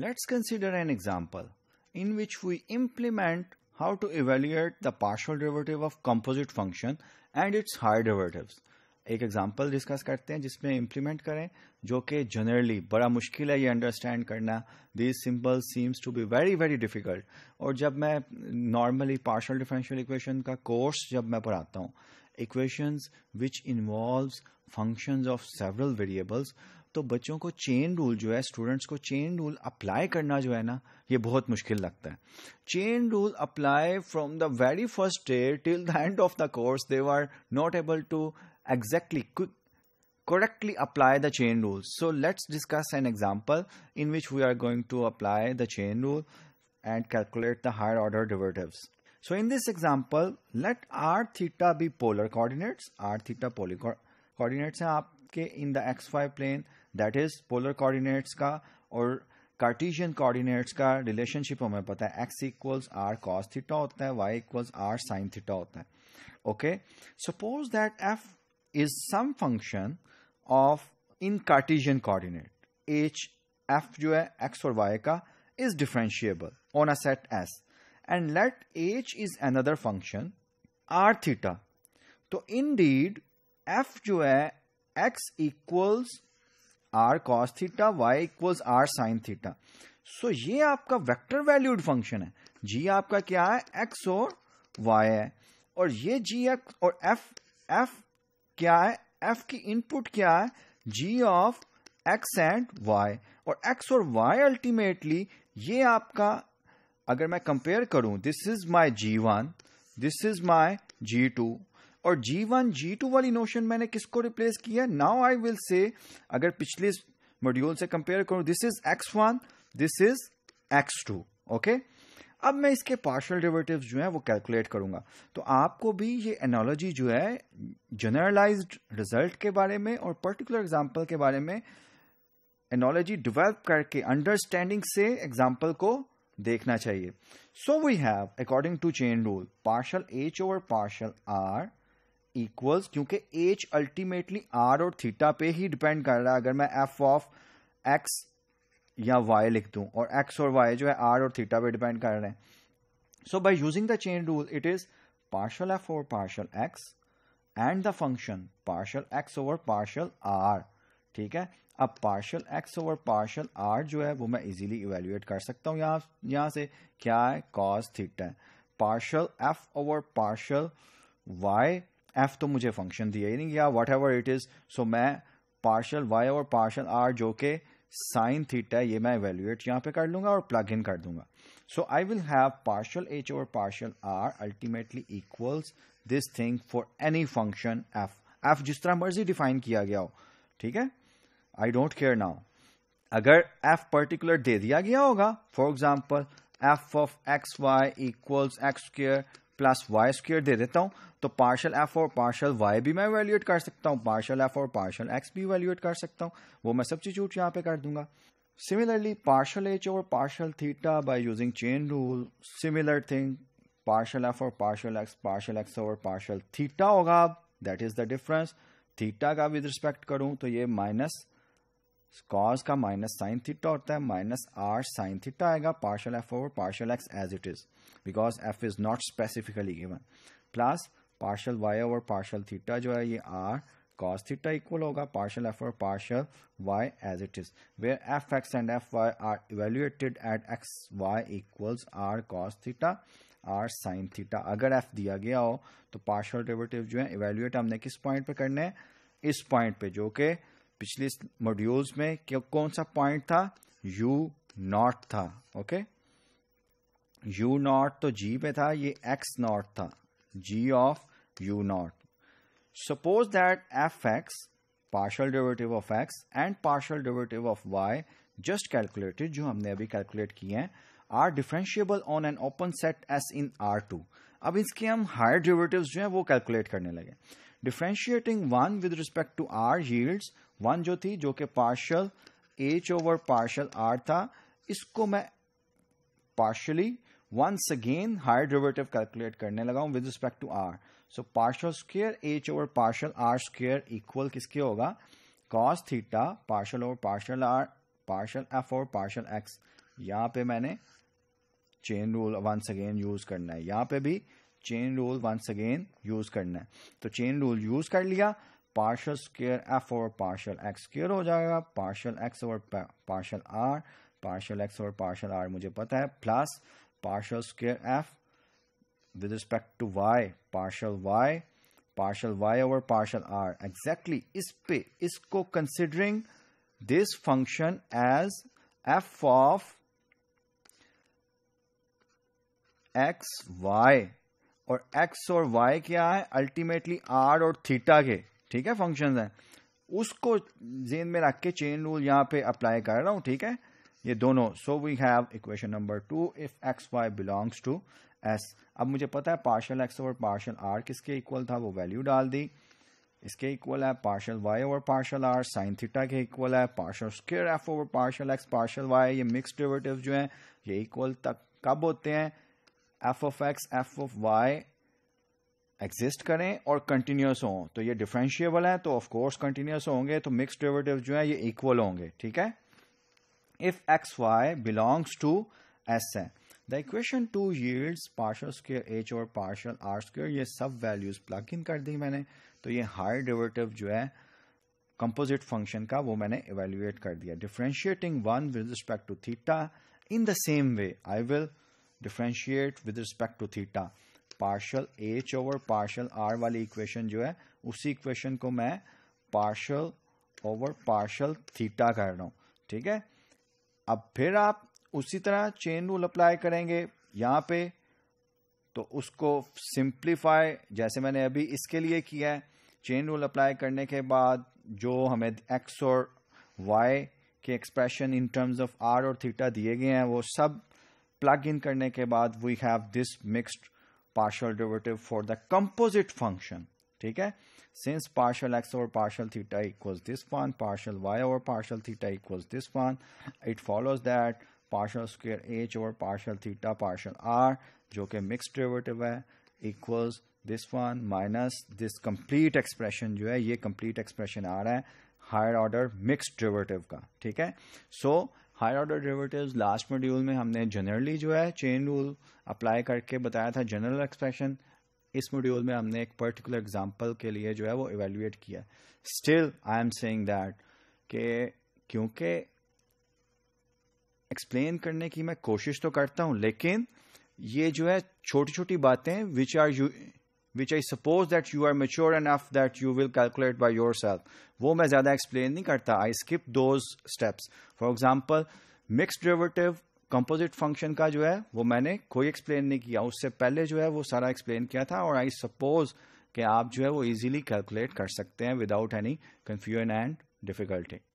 Let's consider an example in which we implement how to evaluate the partial derivative of composite function and its higher derivatives. एक example discuss करते हैं, जिसमें implement करें, जो कि generally बड़ा मुश्किल है ये अंडरस्टैंड करना this simple seems to be very very difficult और जब मैं नॉर्मली पार्शल डिफरेंशियल इक्वेशन का कोर्स जब मैं पढ़ाता हूँ equations which involves functions of several variables तो बच्चों को चेन रूल जो है स्टूडेंट्स को चेन रूल अप्लाई करना जो है ना ये बहुत मुश्किल लगता है chain rule apply from the very first day till the end of the course they are not able to exactly correctly apply the chain rules. So let's discuss an example in which we are going to apply the chain rule and calculate the higher order derivatives. So in this example, let r theta be polar coordinates. r theta polar coordinates हैं आपके in the xy plane that is polar coordinates का और Cartesian coordinates का relationship हमें पता है x equals r cos theta होता है y equals r sine theta होता है। Okay suppose that f is some function of in Cartesian coordinate h f जो है एक्स और वाई का is differentiable on a set S and let h is another function r theta तो indeed f जो है x equals r cos theta y equals r sine theta so ये आपका vector valued function है। जी आपका क्या है? X और वाई है। और ये जी एक्स और एफ़ एफ़ क्या है? एफ़ की इनपुट क्या है? G of x and y और एक्स और वाई अल्टीमेटली ये आपका, अगर मैं कंपेयर करूँ this is my g one this is my g two और जी वन जी टू वाली नोशन मैंने किसको रिप्लेस किया? नाउ आई विल से अगर पिछले मॉड्यूल से कंपेयर करूँ this is x one this is x two okay अब मैं इसके पार्शियल डेरिवेटिव्स जो है, वो कैलकुलेट करूँगा। तो आपको भी ये एनोलॉजी जो है जनरलाइज्ड रिज़ल्ट के बारे में और पर्टिकुलर एग्जांपल के बारे में एनोलॉजी डेवलप करके अंडरस्टैंडिंग से एग्ज़ाम्पल को देखना चाहिए। So we have according to chain rule partial h over partial r equals क्योंकि एच अल्टीमेटली आर और थीटा पे ही डिपेंड कर रहा है। अगर मैं एफ़ ऑफ़ एक्स या वाई लिख दूँ, और एक्स और वाई जो है आर और थीटा पे डिपेंड कर रहे हैं। So by using the chain rule it is partial f over partial x and the function partial x over partial r ठीक है? अब partial x over partial r जो है, वो मैं इजीली इवेल्युएट कर सकता हूँ यहाँ यहाँ से क्या है? Cos theta partial f over partial y f तो मुझे फ़ंक्शन दिया ही नहीं गया whatever it is so मैं पार्शल वाई और पार्शल आर जो के साइन थीटा ये मैं एवेल्युएट यहाँ पे कर लूँगा और प्लग इन कर दूँगा। So I will have partial h और partial r ultimately equals this thing for any function f f जिस तरह मर्ज़ी डिफाइन किया गया हो, ठीक है? आई डोंट केयर नाउ अगर एफ़ पर्टिकुलर दे दिया गया होगा for example f of x y equals x square plus y square दे देता हूँ तो पार्शल एफ़ और पार्शल वाई भी मैं वैल्यूएट कर सकता हूँ पार्शल एफ़ और पार्शल एक्स भी वैल्यूएट कर सकता हूँ, वो मैं सब सब्सिट्यूट यहाँ पे कर दूँगा। सिमिलरली पार्शल एच और partial theta by using chain rule similar thing partial f और पार्शल एक्स पार्शल एक्स और पार्शल थीटा होगा that is the difference theta का विद रिस्पेक्ट करूँ तो ये माइनस कॉस का माइनस साइन थीटा होता है माइनस आर साइन थीटा आएगा partial f over partial x as it is because f is not specifically given plus partial y over partial theta जो है, ये आर कॉस थीटा इक्वल होगा partial f over partial y as it is where f x and f y are evaluated at x y equals r cos theta r sine theta अगर f दिया गया हो तो partial डेबेटिव जो है evaluate हमने किस पॉइंट पे करने है इस पॉइंट पे, जो के okay? पिछले मॉड्यूल्स में क्यों कौन सा पॉइंट था? यू नॉट था ओके यू नॉट तो जी पे था, ये एक्स नॉट था जी of you not suppose that F x partial डिवेटिव of x and partial डिवेटिव of why just calculated जो हमने अभी कैलकुलेट किए हैं are differentiable on an open set S in are to अब इसके हम हायर डिवेटिव जो है, वो कैलकुलेट करने लगे। Differentiating one with respect to r yields one जो थी, जो कि partial h over partial r था, इसको मैं partially once again higher derivative calculate करने लगा हूँ with respect to r so partial square h over partial r square equal किसके होगा? Cos theta partial over partial r partial f over partial x यहाँ पे मैंने chain rule once again use करना है। यहाँ पे भी chain rule once again use करना है। तो चेन रूल यूज़ कर लिया partial square f over partial x square हो जाएगा partial x over partial r partial x over partial r मुझे पता है plus partial square f with respect to y partial y partial y over partial r exactly इस पे, इसको considering this function as f of x y और x और y क्या है? अल्टीमेटली आर और थीटा के, ठीक है फ़ंक्शन है। उसको जेन में रख के चेन रूल यहाँ पे अप्लाई कर रहा हूँ, ठीक है? ये दोनों। So we have equation number two if x y belongs to S अब मुझे पता है पार्शल एक्स और पार्शल आर किसके इक्वल था? वो वैल्यू डाल दी। इसके इक्वल है partial y over partial r sine theta के इक्वल है partial square f over partial x partial y ये मिक्स डेरिवेटिव जो है, ये इक्वल तक कब होते हैं? F of x f of y exist करें और कंटिन्यूस हों। तो ये डिफरेंशिएबल है तो ऑफ़ कोर्स कंटिन्यूस होंगे तो मिक्स डेरिवेटिव जो है, ये इक्वल होंगे, ठीक है? If x y belongs to S है। The equation two yields partial square H और पार्शल आर स्क्र ये सब वैल्यूज़ प्लग इन कर दी मैंने। तो ये हायर डेरिवेटिव जो है कंपोजिट फ़ंक्शन का वो मैंने इवेल्युएट कर दिया। Differentiating one with respect to theta in the same way I will differentiate with respect to theta partial H over partial R वाली इक्वेशन जो है, उसी इक्वेशन को मैं पार्शल ओवर पार्शल थीटा कर रहा हूँ। ठीक है? अब फिर आप उसी तरह चेन रूल अप्लाई करेंगे यहाँ पे तो उसको सिंप्लीफाई जैसे मैंने अभी इसके लिए किया है। चेन रूल अप्लाई करने के बाद जो हमें एक्स और वाई के expression in terms of R और थीटा दिए गए हैं, वो सब प्लग इन करने के बाद we have this mixed partial डिवेटिव for the composite function ठीक है? सिंस पार्शल एक्स और partial theta equals this one partial y और partial theta equals this one it follows that partial square H और partial theta partial are जो कि mixed डिवेटिव है equal this one minus this complete expression जो है, ये कंप्लीट एक्सप्रेशन आ रहा है हायर ऑर्डर मिक्सड डिवेटिव का, ठीक है? So higher order derivatives last module में हमने जनरली जो है चेन रूल अप्लाई करके बताया था जनरल एक्सप्रेशन इस मॉड्यूल में हमने एक पर्टिकुलर एग्जांपल के लिए जो है वो इवेल्युएट किया। Still I am saying that कि क्योंकि एक्सप्लेन करने की मैं कोशिश तो करता हूँ, लेकिन ये जो है छोटी छोटी बातें which are you which I suppose that you are mature enough that you will calculate by yourself. वो मैं ज़्यादा explain नहीं करता I skip those steps. For example, mixed derivative composite function का जो है वो मैंने कोई explain नहीं किया उससे पहले जो है वो सारा explain किया था और I suppose कि आप जो है वो easily calculate कर सकते हैं without any confusion and difficulty.